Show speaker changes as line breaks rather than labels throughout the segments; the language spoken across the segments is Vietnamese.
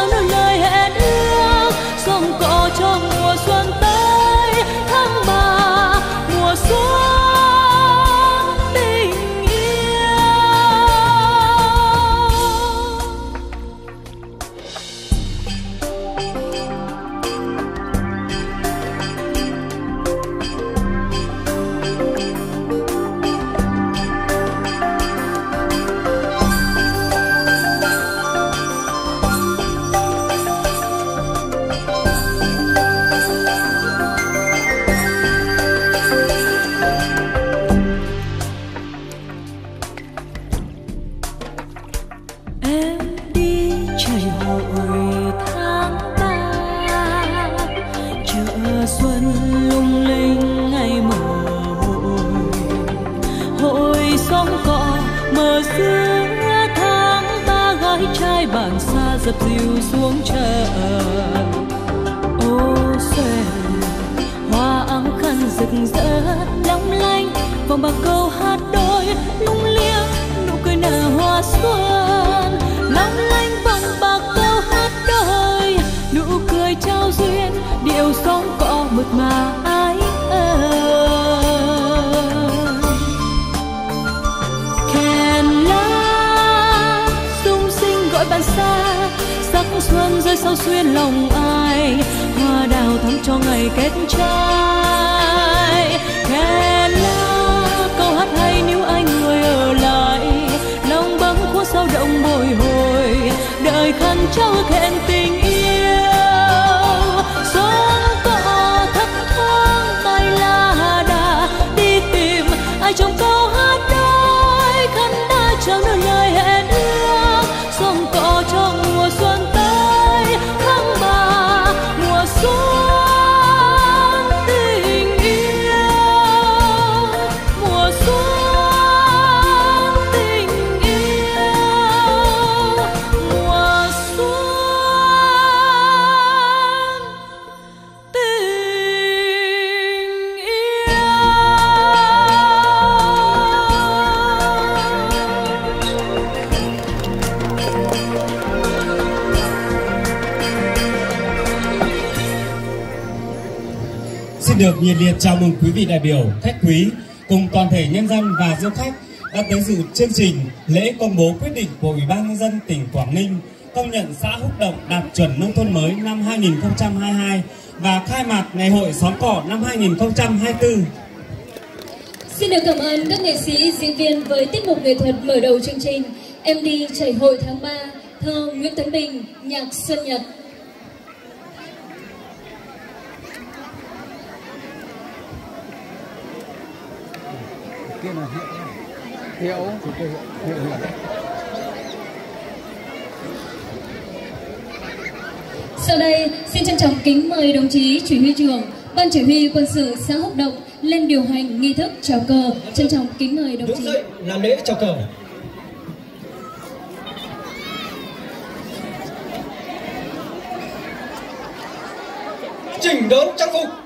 đã trao nơi trai. Kèn la câu hát hay nếu anh người ở lại. Lòng bâng khuôn sao động bồi hồi. Đời khăn trao hẹn tình yêu. Xuân cỏ thấp thoáng tay la đà. Đi tìm ai trong câu hát đôi khăn đã trao nơi
nhiệt liệt chào mừng quý vị đại biểu, khách quý cùng toàn thể nhân dân và du khách đã tới dự chương trình lễ công bố quyết định của Ủy ban nhân dân tỉnh Quảng Ninh công nhận xã Húc Động đạt chuẩn nông thôn mới năm 2022 và khai mạc ngày hội xóm cỏ năm 2024.
Xin được cảm ơn các nghệ sĩ, diễn viên với tiết mục nghệ thuật mở đầu chương trình Em đi chảy hội tháng 3, thơ Nguyễn Tấn Bình, nhạc Xuân Nhật.
Kia là hiệu hiệu. Hiệu hiệu hiệu
Sau đây, xin trân trọng kính mời đồng chí chỉ huy trưởng, ban chỉ huy quân sự xã Húc Động lên điều hành nghi thức chào cờ. Trân trọng kính mời đồng chí.
làm lễ chào cờ. Chỉnh đốn trang phục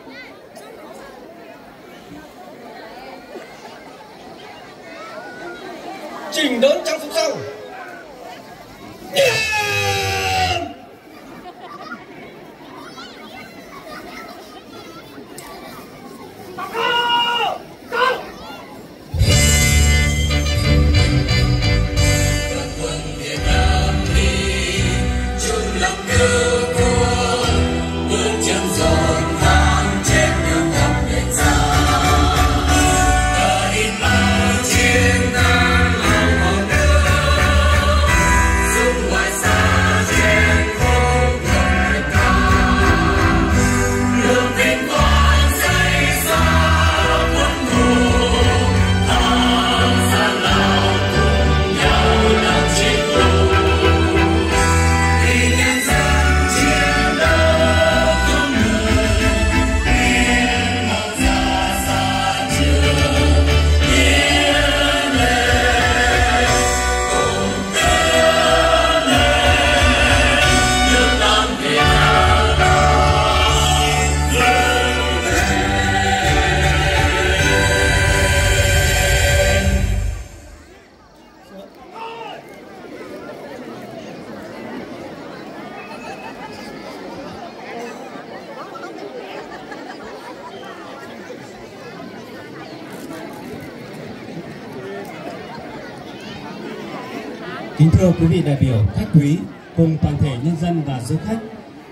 thưa quý vị đại biểu, khách quý cùng toàn thể nhân dân và du khách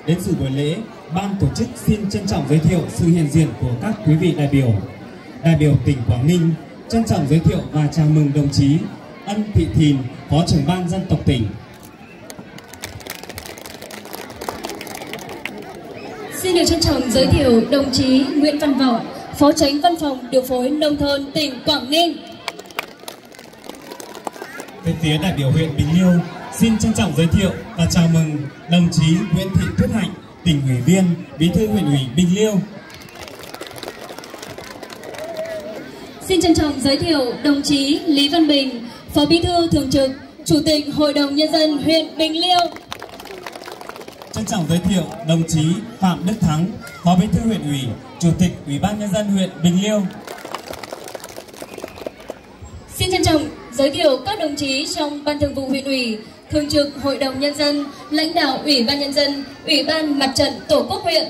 đến dự buổi lễ, ban tổ chức xin trân trọng giới thiệu sự hiện diện của các quý vị đại biểu. Đại biểu tỉnh Quảng Ninh trân trọng giới thiệu và chào mừng đồng chí Ân Thị Thìn, Phó trưởng ban dân tộc tỉnh.
Xin được trân trọng giới thiệu đồng chí Nguyễn Văn Vọng, Phó Tránh Văn phòng Điều phối Nông thôn tỉnh Quảng Ninh.
Về phía đại biểu huyện Bình Liêu, xin trân trọng giới thiệu và chào mừng đồng chí Nguyễn Thị Tuyết Hạnh, tỉnh ủy viên, bí thư huyện ủy Bình Liêu.
Xin trân trọng giới thiệu đồng chí Lý Văn Bình, Phó Bí thư Thường trực, Chủ tịch Hội đồng Nhân dân huyện Bình Liêu.
Trân trọng giới thiệu đồng chí Phạm Đức Thắng, Phó Bí thư huyện ủy, Chủ tịch Ủy ban nhân dân huyện Bình Liêu.
Xin trân trọng giới thiệu các đồng chí trong Ban Thường vụ huyện ủy, Thường trực Hội đồng Nhân dân, lãnh đạo Ủy ban Nhân dân, Ủy ban Mặt trận Tổ quốc huyện.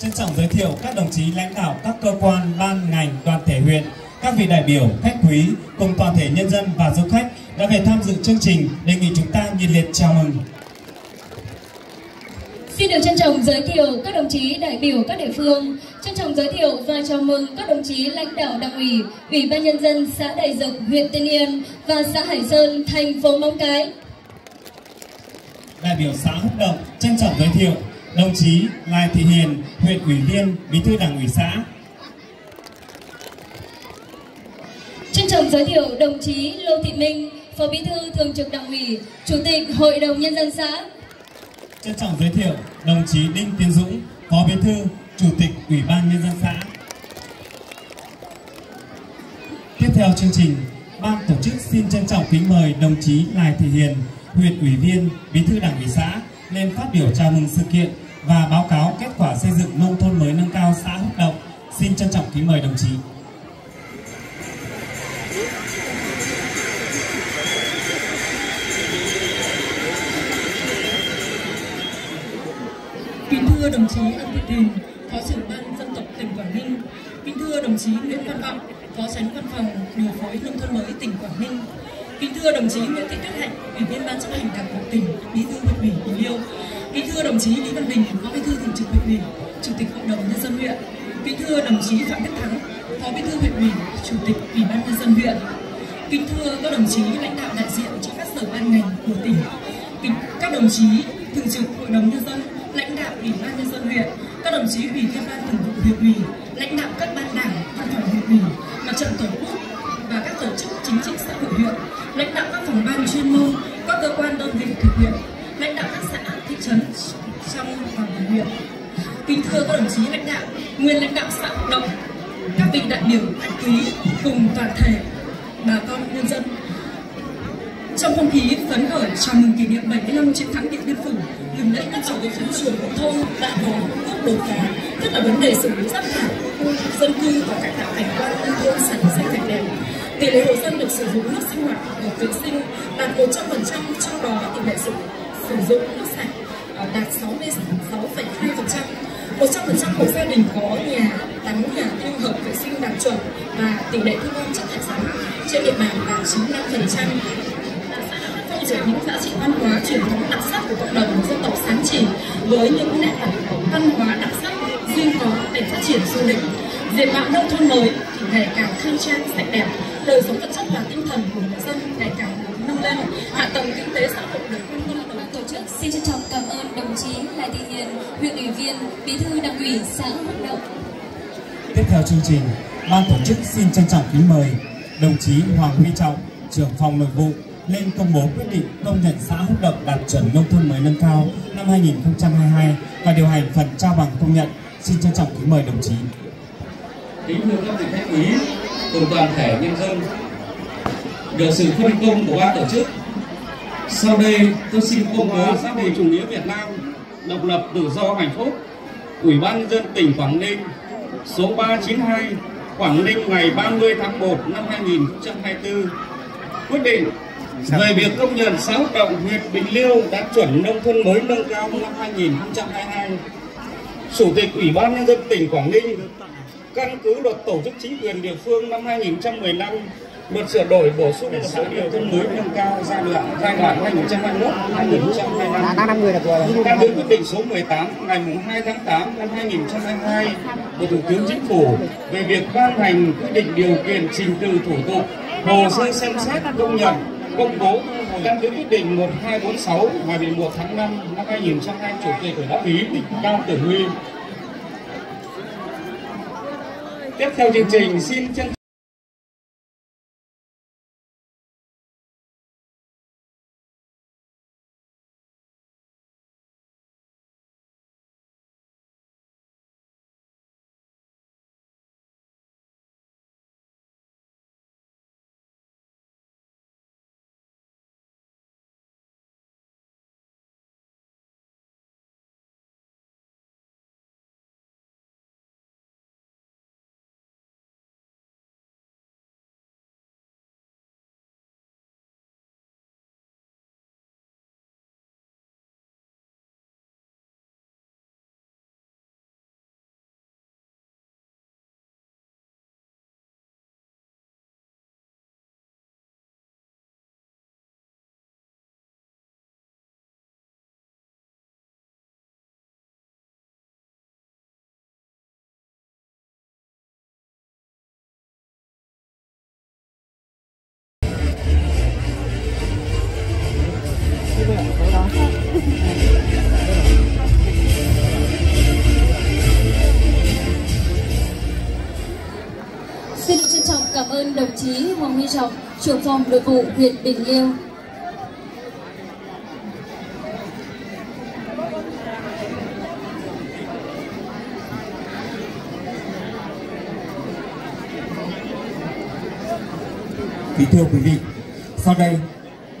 Trân trọng giới thiệu các đồng chí lãnh đạo các cơ quan, ban, ngành, đoàn thể huyện, các vị đại biểu, khách quý cùng toàn thể nhân dân và du khách đã về tham dự chương trình. Đề nghị chúng ta nhiệt liệt chào mừng.
Xin được trân trọng giới thiệu các đồng chí đại biểu các địa phương, trân trọng giới thiệu và chào mừng các đồng chí lãnh đạo đảng ủy, ủy ban nhân dân xã Đại Dực, huyện Tân Yên và xã Hải Sơn, thành phố Móng Cái.
Đại biểu xã Húc Động trân trọng giới thiệu đồng chí Lai Thị Hiền, huyện ủy viên, bí thư đảng ủy xã.
Trân trọng giới thiệu đồng chí Lô Thị Minh, phó bí thư thường trực đảng ủy, chủ tịch Hội đồng nhân dân xã.
Trân trọng giới thiệu đồng chí Đinh Tiến Dũng, phó bí thư, chủ tịch Ủy ban nhân dân xã. Tiếp theo chương trình, ban tổ chức xin trân trọng kính mời đồng chí Lài Thị Hiền, huyện ủy viên, bí thư đảng ủy xã lên phát biểu chào mừng sự kiện và báo cáo kết quả xây dựng nông thôn mới nâng cao xã Húc Động. Xin trân trọng kính mời đồng chí.
Kính thưa đồng chí Ân Thị Hiền. Phó trưởng ban dân tộc tỉnh Quảng Ninh. Kính thưa đồng chí Nguyễn Văn Vọng, Phó tránh văn phòng điều phối nông thôn mới tỉnh Quảng Ninh. Kính thưa đồng chí Nguyễn Thị Tuyết Hạnh, Ủy viên ban chấp hành Đảng bộ tỉnh, Bí thư huyện ủy Bình Liêu. Kính thưa đồng chí Lý Văn Bình, Phó Bí thư thường trực huyện ủy, Chủ tịch Hội đồng nhân dân huyện. Kính thưa đồng chí Phạm Đức Thắng, Phó Bí thư huyện ủy, Chủ tịch Ủy ban nhân dân huyện. Kính thưa các đồng chí lãnh đạo đại diện cho các sở ban ngành của tỉnh. Kính các đồng chí thường trực Hội đồng nhân dân, lãnh đạo Ủy ban nhân dân huyện, các đồng chí ủy viên ban thường vụ huyện ủy, lãnh đạo các ban đảng, văn phòng huyện ủy, mặt trận tổ quốc và các tổ chức chính trị xã hội huyện, lãnh đạo các phòng ban chuyên môn, các cơ quan đơn vị thuộc huyện, lãnh đạo các xã, thị trấn trong và ngoài huyện. Kính thưa các đồng chí lãnh đạo, nguyên lãnh đạo xã hội động, các vị đại biểu khách quý cùng toàn thể bà con nhân dân trong không khí phấn khởi chào mừng kỷ niệm 70 năm chiến thắng Điện Biên Phủ, lừng lẫy các trò với phấn trường của thôn đại hồ, quốc đột phá, nhất là vấn đề xử lý rác thải, dân cư và cải tạo cảnh quan nông thôn sạch xanh sạch đẹp. Tỷ lệ hộ dân được sử dụng nước sinh hoạt hợp vệ sinh đạt 100%, trong đó tỷ lệ sử, sử dụng nước sạch à, đạt 66,2%. 100% hộ gia đình có nhà tắm nhà tiêu hợp vệ sinh đạt chuẩn và tỷ lệ thu gom chất thải rắn trên địa bàn đạt 95% phát triển những giá trị văn hóa truyền thống đặc sắc của cộng đồng dân tộc sáng chỉ với những nét văn hóa đặc sắc riêng có để phát triển du lịch. Diện mạo nông thôn mới thì ngày càng khang trang sạch đẹp đời sống vật chất và tinh thần của người dân ngày càng được nâng lên. Hạ tầng kinh tế xã hội được quan tâm
Tổ chức. Xin trân trọng cảm ơn đồng chí Lại Thị Hiền, huyện ủy viên, bí thư đảng ủy xã Hoạt động.
Tiếp theo chương trình, ban tổ chức xin trân trọng kính mời đồng chí Hoàng Huy Trọng, trưởng phòng nội vụ lên công bố quyết định công nhận xã Húc Động đạt chuẩn nông thôn mới nâng cao năm 2022 và điều hành phần trao bằng công nhận. Xin trân trọng kính mời đồng chí.
kính thưa các vị khách quý cùng toàn thể nhân dân được sự phân công của ban tổ chức sau đây tôi xin công bố xã hội chủ nghĩa Việt Nam độc lập tự do hạnh phúc Ủy ban nhân dân tỉnh Quảng Ninh số 392 Quảng Ninh ngày 30 tháng 1 năm 2024 quyết định về việc công nhận xã Húc Động huyện Bình Liêu đạt chuẩn nông thôn mới nâng cao năm 2022. Chủ tịch Ủy ban nhân dân tỉnh Quảng Ninh căn cứ luật tổ chức chính quyền địa phương năm 2015 luật sửa đổi bổ sung một số điều thôn mới nâng cao giai đoạn giai đoạn 2021 2025
năm
căn cứ quyết định số 18 ngày 2 tháng 8 năm 2022 của Thủ tướng Chính phủ về việc ban hành quyết định điều kiện trình tự thủ tục, hồ sơ xem xét công nhận công bố căn cứ quyết định 1246 ngày 11 tháng 5 năm 2002 chủ tịch ủy đã ký tỉnh Cao Tử Huy. Tiếp theo chương trình, xin chân
ơn đồng chí Hoàng Huy Trọng, trưởng phòng nội vụ huyện Bình Liêu.
Kính thưa quý vị, sau đây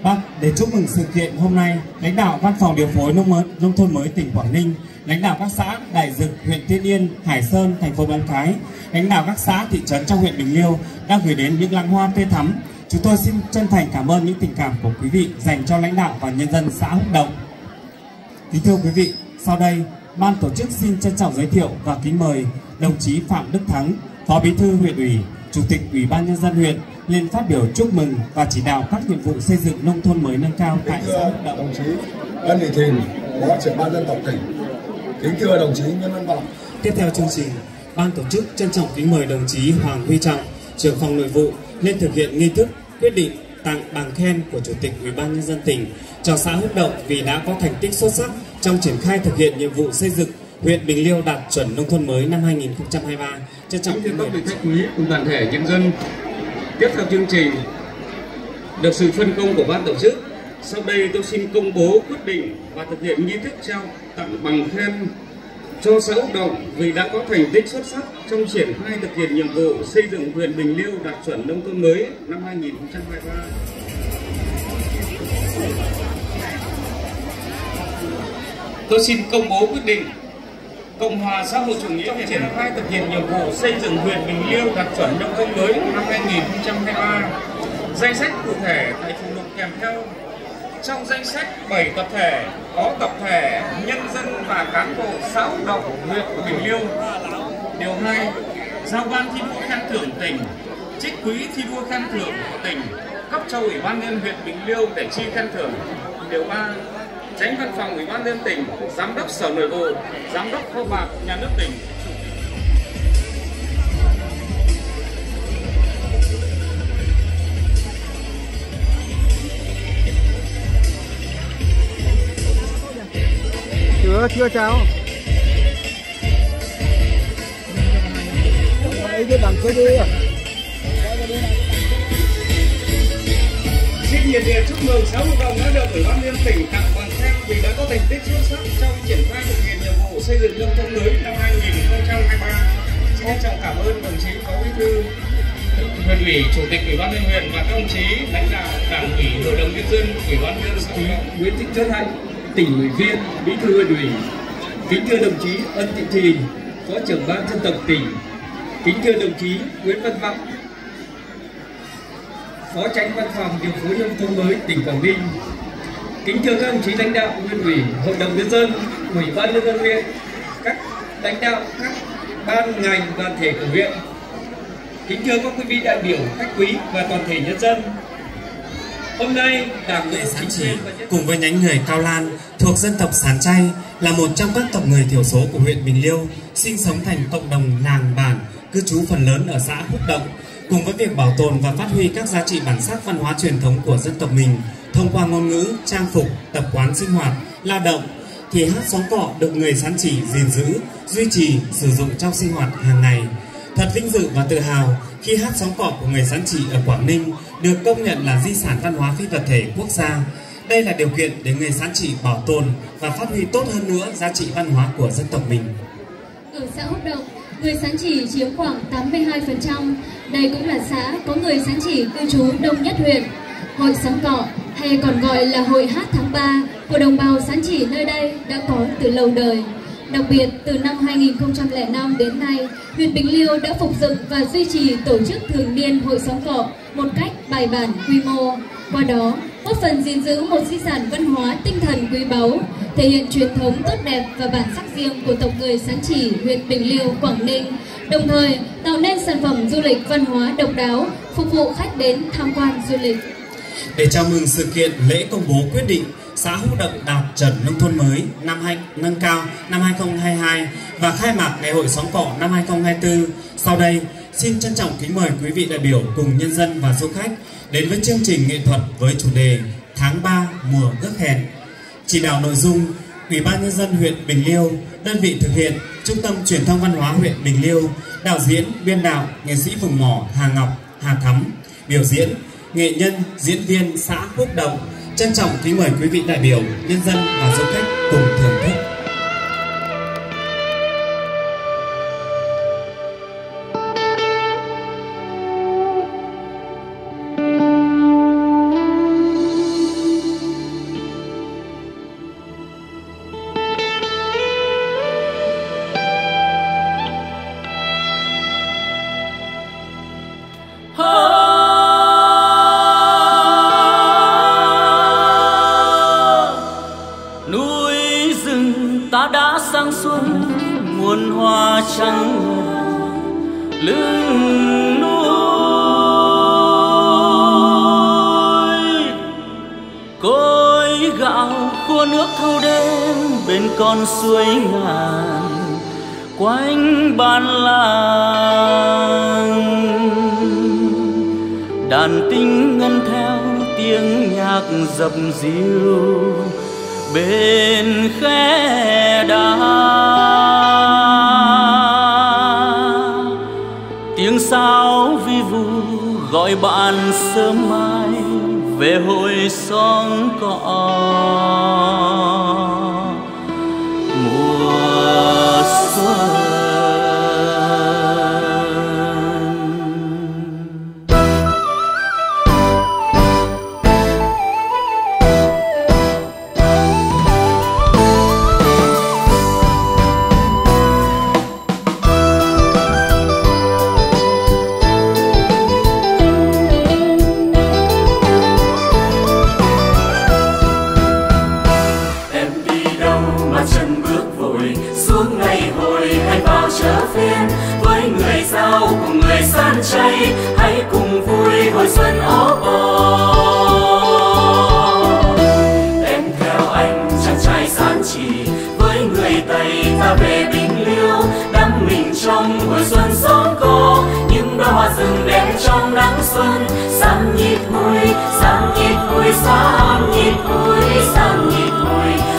bác để chúc mừng sự kiện hôm nay, lãnh đạo Văn phòng điều phối nông, mới, nông thôn mới tỉnh Quảng Ninh, lãnh đạo các xã Đại Dực, huyện Tiên Yên, Hải Sơn, thành phố Móng Cái, lãnh đạo các xã thị trấn trong huyện Bình Liêu đã gửi đến những lăng hoa tươi thắm. Chúng tôi xin chân thành cảm ơn những tình cảm của quý vị dành cho lãnh đạo và nhân dân xã Húc Động. Kính thưa quý vị, sau đây ban tổ chức xin trân trọng giới thiệu và kính mời đồng chí Phạm Đức Thắng, Phó Bí thư huyện ủy, Chủ tịch Ủy ban nhân dân huyện lên phát biểu chúc mừng và chỉ đạo các nhiệm vụ xây dựng nông thôn mới nâng cao tại xã Húc Động.
đồng chí Ân Thị Thìn, Phó trưởng ban dân tộc tỉnh. Kính thưa đồng chí Nguyễn Văn Vọng,
Tiếp theo chương trình, ban tổ chức trân trọng kính mời đồng chí Hoàng Huy Trọng, trưởng phòng nội vụ lên thực hiện nghi thức quyết định tặng bằng khen của Chủ tịch Ủy ban nhân dân tỉnh cho xã Húc Động vì đã có thành tích xuất sắc trong triển khai thực hiện nhiệm vụ xây dựng huyện Bình Liêu đạt chuẩn nông thôn mới năm 2023. Trân trọng
Kính
mời
khách quý cùng toàn thể nhân dân. Tiếp theo chương trình được sự phân công của ban tổ chức sau đây tôi xin công bố quyết định và thực hiện nghi thức trao tặng bằng khen cho xã Úc Động vì đã có thành tích xuất sắc trong triển khai thực hiện nhiệm vụ xây dựng huyện Bình Liêu đạt chuẩn nông thôn mới năm 2023. Tôi xin công bố quyết định Cộng hòa xã hội chủ nghĩa Việt triển khai thực hiện nhiệm vụ xây dựng huyện Bình Liêu đạt chuẩn nông thôn mới năm 2023. Danh sách cụ thể tại phụ lục kèm theo. Trong danh sách 7 tập thể có tập thể nhân dân và cán bộ xã hội động huyện Bình Liêu. Điều 2. Giao ban thi đua khen thưởng tỉnh, trích quỹ thi đua khen thưởng tỉnh, cấp cho Ủy ban nhân huyện Bình Liêu để chi khen thưởng. Điều 3 tránh văn phòng ủy ban nhân tỉnh giám đốc sở nội vụ giám đốc kho bạc nhà nước tỉnh
chưa chưa cháu ấy cái bằng cái đi
xin nhiệt liệt chúc mừng sáu hội đồng đã được ủy ban nhân tỉnh tặng bằng khen vì đã có thành tích xuất sắc trong triển khai thực hiện nhiệm vụ xây dựng nông thôn mới năm 2023 xin trân trọng cảm ơn đồng chí phó bí thư huyện ủy chủ tịch ủy ban nhân huyện và các đồng chí lãnh đạo đảng ủy hội đồng nhân dân ủy ban nhân dân tỉnh
Nguyễn Thị Trấn Hạnh, tỉnh ủy viên, bí thư huyện ủy. Kính thưa đồng chí Ân Thị Thìn, phó trưởng ban dân tộc tỉnh. Kính thưa đồng chí Nguyễn Văn Vọng,
Phó Tránh Văn phòng Điều phối Nông thôn mới tỉnh Quảng Ninh. Kính thưa các đồng chí lãnh đạo nguyên ủy, hội đồng nhân dân, ủy ban nhân dân huyện, các lãnh đạo các ban ngành đoàn thể của huyện. Kính thưa các quý vị đại biểu, khách quý và toàn thể nhân dân. Hôm nay, Đảng
Nghệ Sán Chỉ cùng với nhánh người Cao Lan thuộc dân tộc Sán Chay là một trong các tộc người thiểu số của huyện Bình Liêu, sinh sống thành cộng đồng làng bản, cư trú phần lớn ở xã Húc Động. Cùng với việc bảo tồn và phát huy các giá trị bản sắc văn hóa truyền thống của dân tộc mình thông qua ngôn ngữ, trang phục, tập quán sinh hoạt, lao động, thì hát sóng cọ được người Sán Chỉ gìn giữ, duy trì, sử dụng trong sinh hoạt hàng ngày. Thật vinh dự và tự hào khi hát sóng cọ của người Sán Chỉ ở Quảng Ninh được công nhận là di sản văn hóa phi vật thể quốc gia. Đây là điều kiện để người Sán Chỉ bảo tồn và phát huy tốt hơn nữa giá trị văn hóa của dân tộc mình.
Ở xã Húc Động, người Sán Chỉ chiếm khoảng 82%. Đây cũng là xã có người Sán Chỉ cư trú đông nhất huyện. Hội Sóng Cọ hay còn gọi là Hội Hát tháng 3 của đồng bào Sán Chỉ nơi đây đã có từ lâu đời. Đặc biệt, từ năm 2005 đến nay, huyện Bình Liêu đã phục dựng và duy trì tổ chức thường niên hội sóng cọ một cách bài bản quy mô. Qua đó, góp phần gìn giữ một di sản văn hóa tinh thần quý báu, thể hiện truyền thống tốt đẹp và bản sắc riêng của tộc người Sán Chỉ, huyện Bình Liêu, Quảng Ninh, đồng thời tạo nên sản phẩm du lịch văn hóa độc đáo, phục vụ khách đến tham quan du lịch.
Để chào mừng sự kiện lễ công bố quyết định xã Hữu Động đạt chuẩn nông thôn mới năm hai, nâng cao năm 2022 và khai mạc ngày hội sóng cỏ năm 2024. Sau đây, xin trân trọng kính mời quý vị đại biểu cùng nhân dân và du khách đến với chương trình nghệ thuật với chủ đề Tháng 3 mùa ước hẹn. Chỉ đạo nội dung, Ủy ban nhân dân huyện Bình Liêu, đơn vị thực hiện, Trung tâm Truyền thông Văn hóa huyện Bình Liêu, đạo diễn, biên đạo, nghệ sĩ vùng mỏ Hà Ngọc, Hà Thắm, biểu diễn, nghệ nhân, diễn viên xã Quốc Động. Trân trọng kính mời quý vị đại biểu, nhân dân và du khách cùng thưởng thức.
Con suối ngàn quanh bản làng. Đàn tinh ngân theo tiếng nhạc dập dìu bên khe đá. Tiếng sáo vi vu gọi bạn sớm mai về hội xóm
cỏ nhịp vui sáng nhịp vui sáng nhịp vui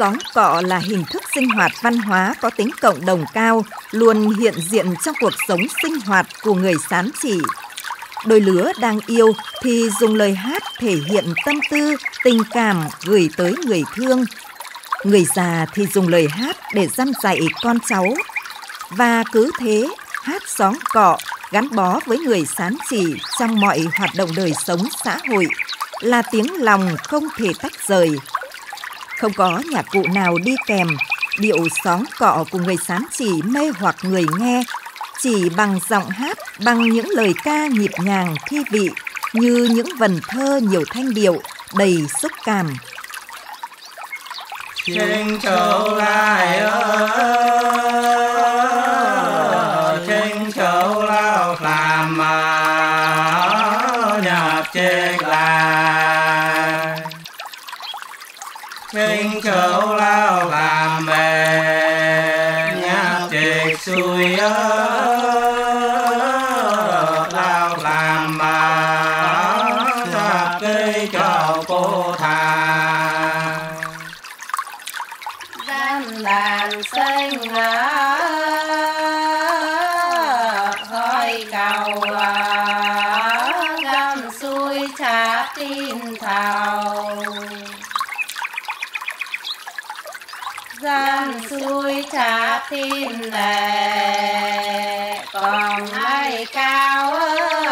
Xóm
cọ là hình thức sinh hoạt văn hóa có tính cộng đồng cao, luôn hiện diện trong cuộc sống sinh hoạt của người sán chỉ. Đôi lứa đang yêu thì dùng lời hát thể hiện tâm tư, tình cảm gửi tới người thương. Người già thì dùng lời hát để dăn dạy con cháu. Và cứ thế, hát xóm cọ gắn bó với người sán chỉ trong mọi hoạt động đời sống xã hội là tiếng lòng không thể tách rời. Không có nhạc cụ nào đi kèm, điệu xóm cọ của người sán chỉ mê hoặc người nghe chỉ bằng giọng hát, bằng những lời ca nhịp nhàng thi vị như những vần thơ nhiều thanh điệu đầy xúc cảm.
Trên châu lại ơi, trên châu lao làm mà nhập trên
trả lệ còn ai cao
hơn?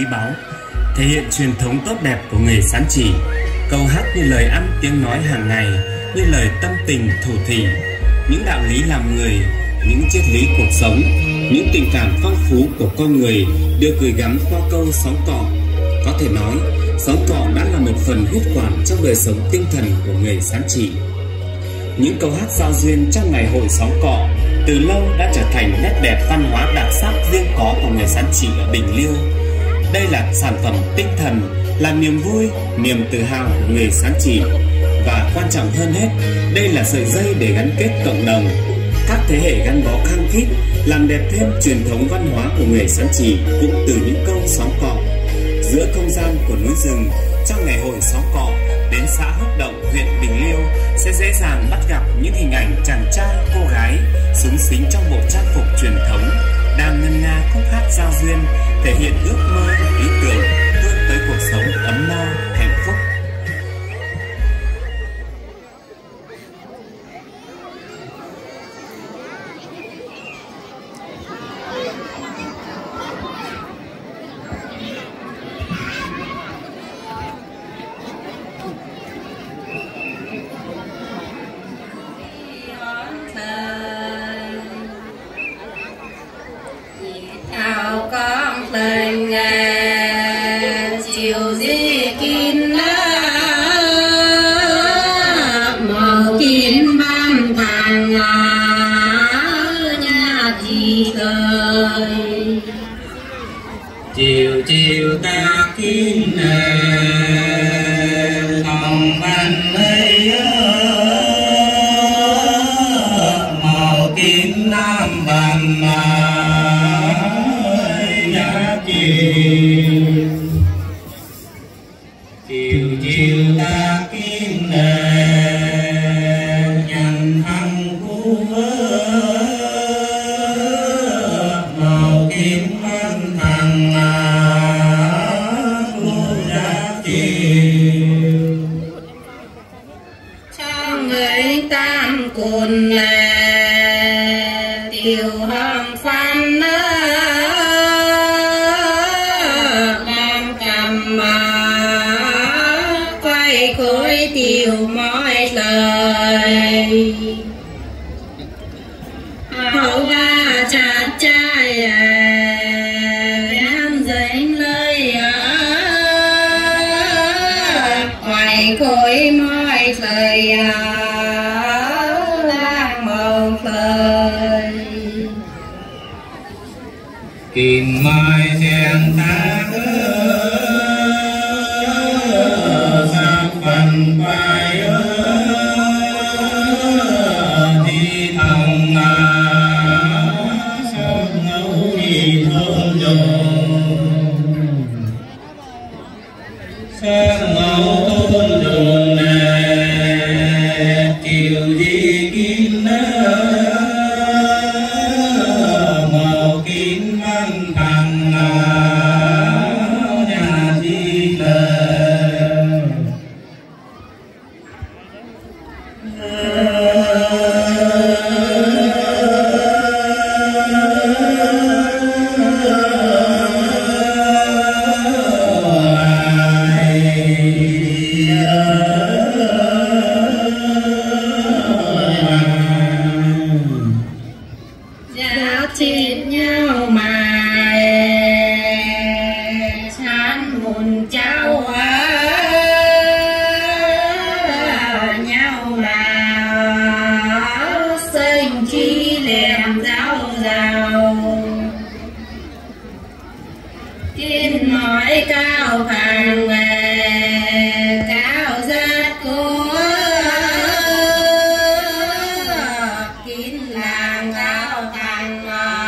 Quý báu, thể hiện truyền thống tốt đẹp của người sán chỉ. Câu hát như lời ăn tiếng nói hàng ngày, như lời tâm tình thủ thỉ, những đạo lý làm người, những triết lý cuộc sống, những tình cảm phong phú của con người được gửi gắm qua câu sóng cọ. Có thể nói, sóng cọ đã là một phần huyết quản trong đời sống tinh thần của người sán chỉ. Những câu hát giao duyên trong ngày hội sóng cọ từ lâu đã trở thành nét đẹp văn hóa đặc sắc riêng có của người sán chỉ ở Bình Liêu. Đây là sản phẩm tinh thần, là niềm vui, niềm tự hào của người sán chỉ. Và quan trọng hơn hết, đây là sợi dây để gắn kết cộng đồng. Các thế hệ gắn bó khăng khít, làm đẹp thêm truyền thống văn hóa của người sán chỉ cũng từ những câu sóng cọ. Giữa không gian của núi rừng, trong ngày hội sóng cọ, đến xã Hấp Động, huyện Bình Liêu sẽ dễ dàng bắt gặp những hình ảnh chàng trai, cô gái súng xính trong bộ trang phục truyền thống đang ngân nga khúc hát giao duyên thể hiện ước mơ, ý tưởng vươn tới cuộc sống ấm no,
chiều khối mọi lan lang một
kim mai sen ta sắc phần ba. Kín
làng cao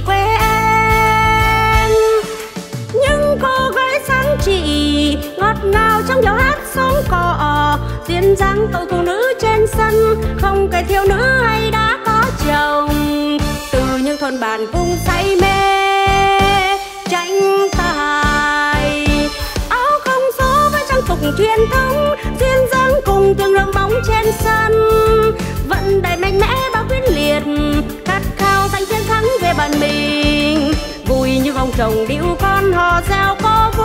chỉ quê em. Những cô gái sáng chị ngọt ngào trong điệu hát sóng cỏ duyên dáng tôi phụ nữ trên sân, không kể thiếu nữ hay đã có chồng. Từ những thôn bản cung say mê, tranh tài. Áo không số với trang phục truyền thống, duyên dáng cùng từng rồng bóng trên sân. Vẫn đầy mạnh mẽ bao quyết liệt khát giành chiến thắng về bản mình? Vui như vòng trồng điệu con hò reo có vũ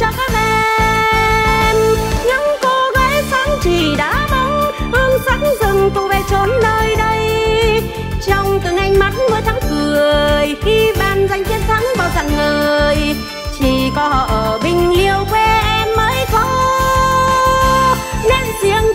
cho các em. Những cô gái sáng chỉ đá bóng, hương sắc rừng cô về trốn nơi đây. Trong từng ánh mắt mỗi tháng cười, khi ban giành chiến thắng bao dạng ngời. Chỉ có ở bình liêu quê em mới có. Nên riêng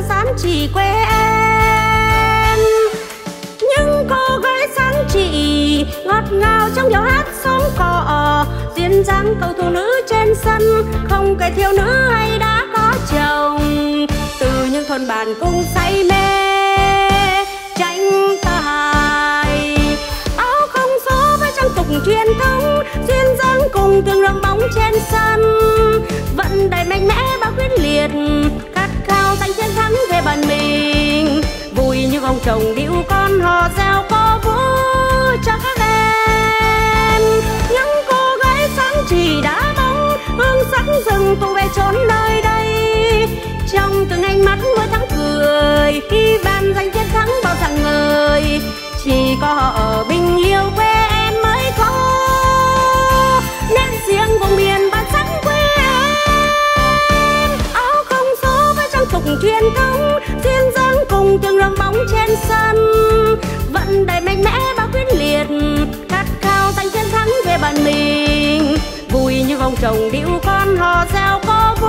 dân tộc sáng chỉ quê em. Những cô gái sáng chỉ, ngọt ngào trong điệu hát xóm cỏ duyên dáng cầu thủ nữ trên sân, không kể thiếu nữ hay đã có chồng. Từ những thôn bản cung say mê, tranh tài. Áo không số với trang phục truyền thống, duyên dáng cùng từng rồng bóng trên sân. Vẫn đầy mạnh mẽ bao quyết liệt cao tay chiến thắng về bàn mình. Vui như vòng trồng điệu con hò reo có vũ cho các em những cô gái sáng chỉ đã bóng, hương sắc rừng tu về trốn nơi đây. Trong từng ánh mắt mỗi thắng cười, khi ban giành chiến thắng bao dạng người chỉ có ở bình liêu quê số phục truyền thống duyên dáng cùng từng rồng bóng trên sân. Vẫn đầy mạnh mẽ bao quyết liệt, khát khao giành chiến thắng về bản mình. Vui như vòng trồng điệu con hò reo có vũ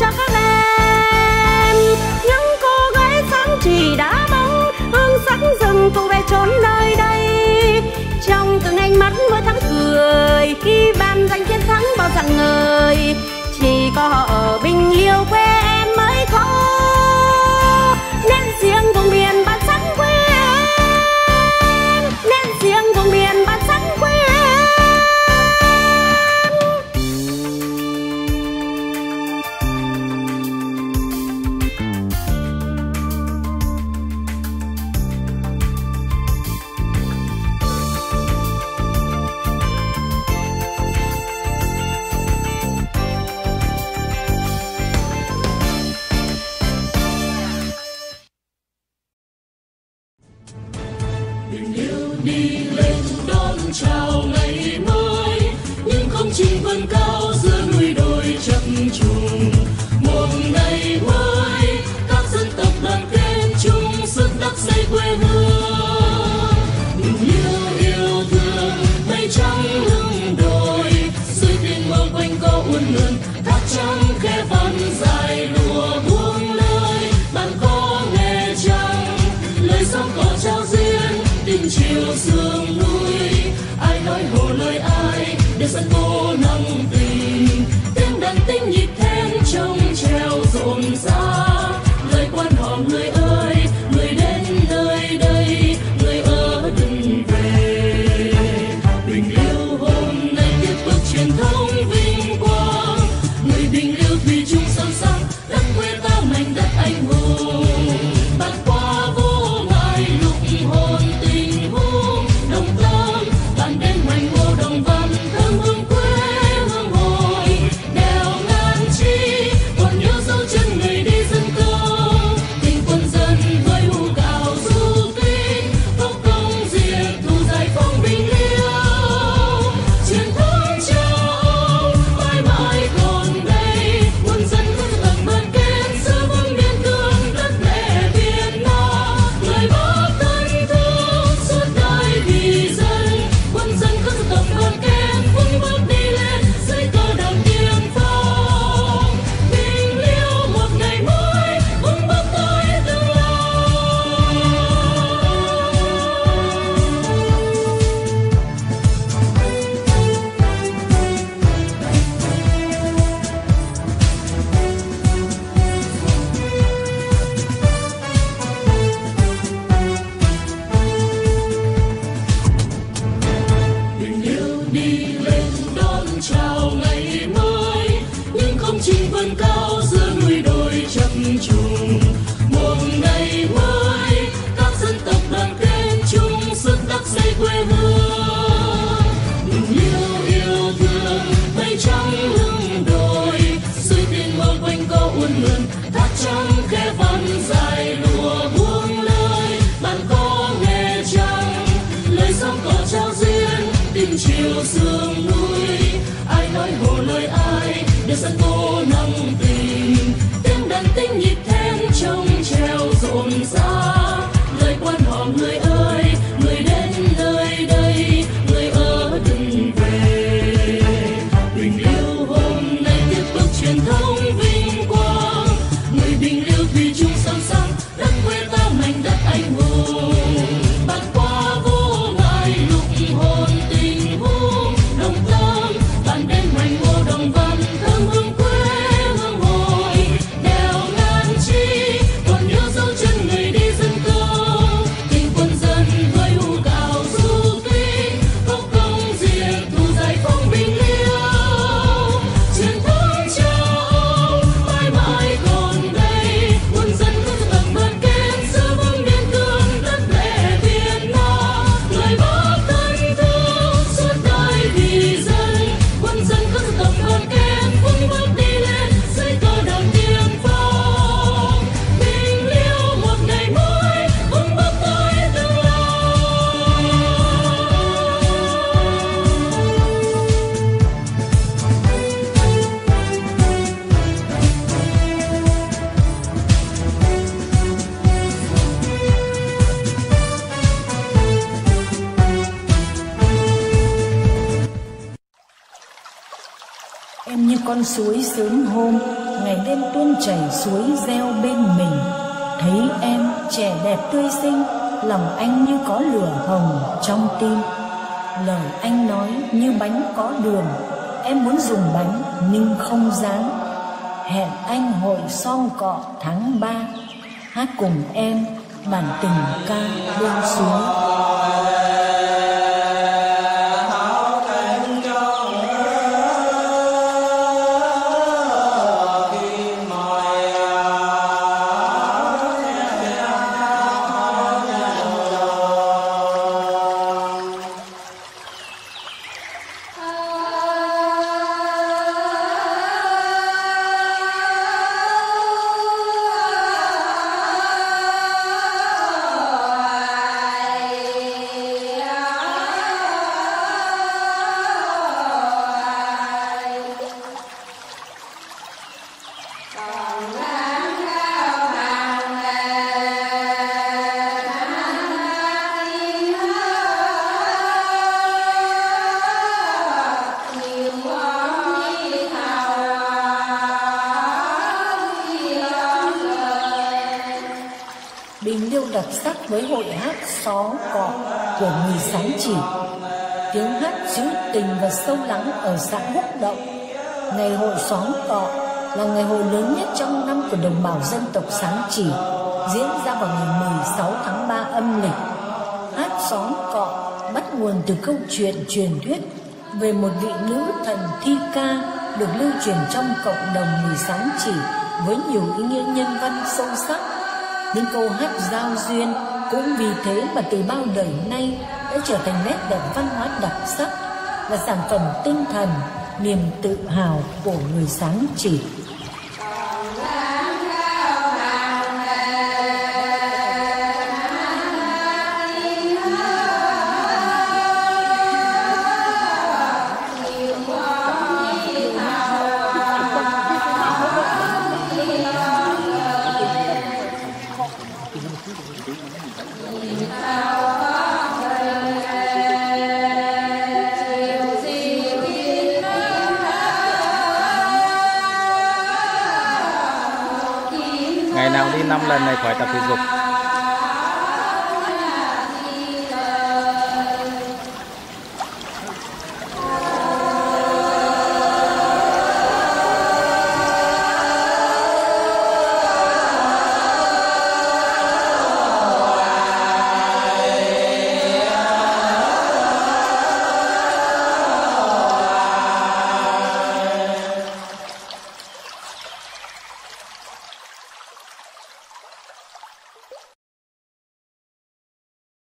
cho các em. Những cô gái sáng chỉ đá bóng, hương sắc rừng cùng về trốn nơi đây. Trong từng ánh mắt mỗi tháng cười, khi ban giành chiến thắng bao dặn người chỉ có
họ Bangkok. chiều dương núi, ai nói hồ lời ai đưa dân cô nâng tình. Tiếng đàn tinh nhịp
Em như con suối sớm hôm, Ngày đêm tuôn chảy suối reo bên mình. Thấy em trẻ đẹp tươi xinh, Lòng anh như có lửa hồng trong tim. Lời anh nói như bánh có đường, Em muốn dùng bánh nhưng không dám. Hẹn anh hội song cọ tháng ba, Hát cùng em bản tình ca bên suối ở xã Húc Động. Ngày hội xóm cọ là ngày hội lớn nhất trong năm của đồng bào dân tộc sáng chỉ, diễn ra vào ngày 16 tháng 3 âm lịch. Hát xóm cọ bắt nguồn từ câu chuyện truyền thuyết về một vị nữ thần thi ca được lưu truyền trong cộng đồng người sáng chỉ với nhiều ý nghĩa nhân văn sâu sắc những câu hát giao duyên cũng vì thế mà từ bao đời nay đã trở thành nét đẹp văn hóa đặc sắc là sản phẩm tinh thần niềm tự hào của người sáng chỉ.
Lần này khỏi tập thể dục.